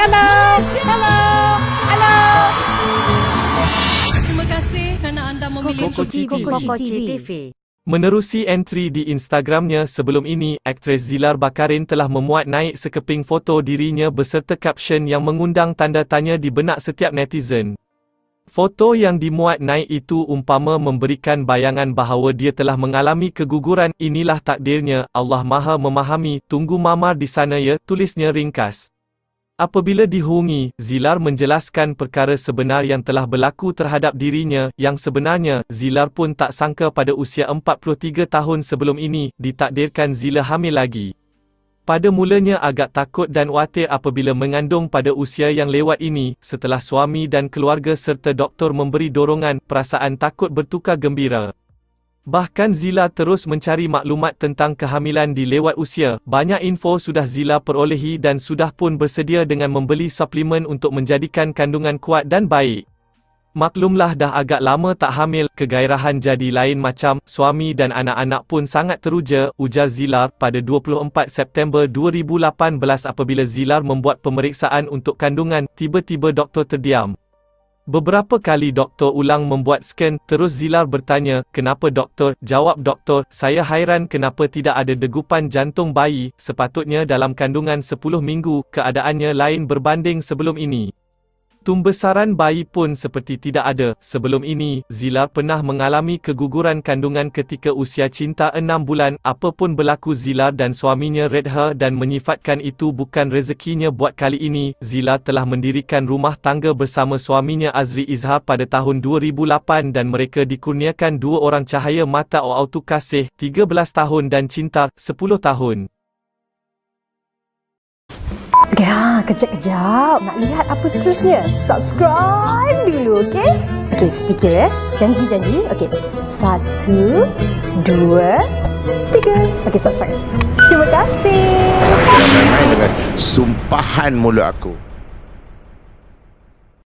Hello. Hello. Hello. Terima kasih kerana anda memilih Koko TV. Koko TV. Menerusi entry di Instagramnya sebelum ini, aktris Zilar Bakarin telah memuat naik sekeping foto dirinya beserta caption yang mengundang tanda tanya di benak setiap netizen. Foto yang dimuat naik itu umpama memberikan bayangan bahawa dia telah mengalami keguguran, inilah takdirnya, Allah Maha memahami, tunggu mamar di sana ya, tulisnya ringkas. Apabila dihubungi, Zilar menjelaskan perkara sebenar yang telah berlaku terhadap dirinya, yang sebenarnya, Zilar pun tak sangka pada usia 43 tahun sebelum ini, ditakdirkan Zila hamil lagi. Pada mulanya agak takut dan khawatir apabila mengandung pada usia yang lewat ini, setelah suami dan keluarga serta doktor memberi dorongan, perasaan takut bertukar gembira. Bahkan Zila terus mencari maklumat tentang kehamilan di lewat usia, banyak info sudah Zila perolehi dan sudah pun bersedia dengan membeli suplemen untuk menjadikan kandungan kuat dan baik. Maklumlah dah agak lama tak hamil, kegairahan jadi lain macam, suami dan anak-anak pun sangat teruja, ujar Zilar pada 24 September 2018 apabila Zilar membuat pemeriksaan untuk kandungan, tiba-tiba doktor terdiam. Beberapa kali doktor ulang membuat scan, terus Zilar bertanya, kenapa doktor? Jawab doktor, saya hairan kenapa tidak ada degupan jantung bayi, sepatutnya dalam kandungan 10 minggu, keadaannya lain berbanding sebelum ini. Tumbesaran bayi pun seperti tidak ada. Sebelum ini, Zila pernah mengalami keguguran kandungan ketika usia cinta 6 bulan. Apapun berlaku Zila dan suaminya redha dan menyifatkan itu bukan rezekinya buat kali ini. Zila telah mendirikan rumah tangga bersama suaminya Azri Izhar pada tahun 2008 dan mereka dikurniakan dua orang cahaya mata autu kasih, 13 tahun dan cinta, 10 tahun. Ha, kejap-kejap. Nak lihat apa seterusnya? Subscribe dulu, okey? Okey, sedikit ya. Janji-janji. Okey. Satu, dua, tiga. Okey, subscribe. Terima kasih. Dengan sumpahan mulut aku.